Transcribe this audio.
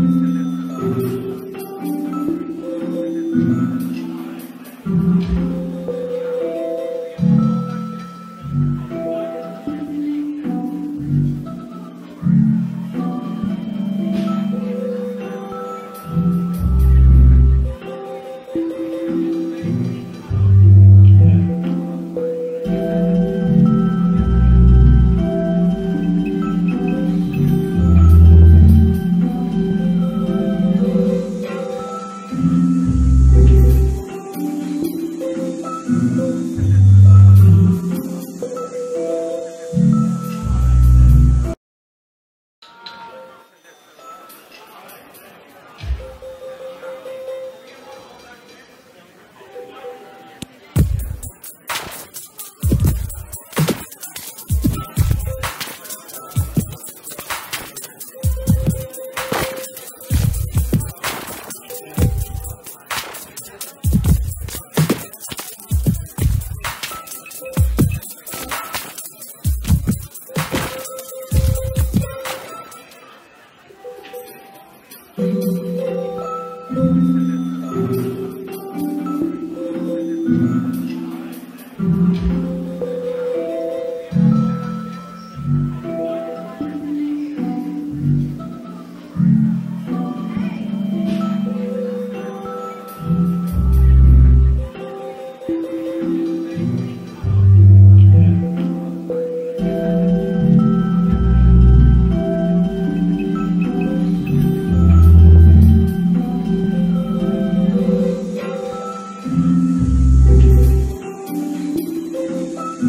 Deus.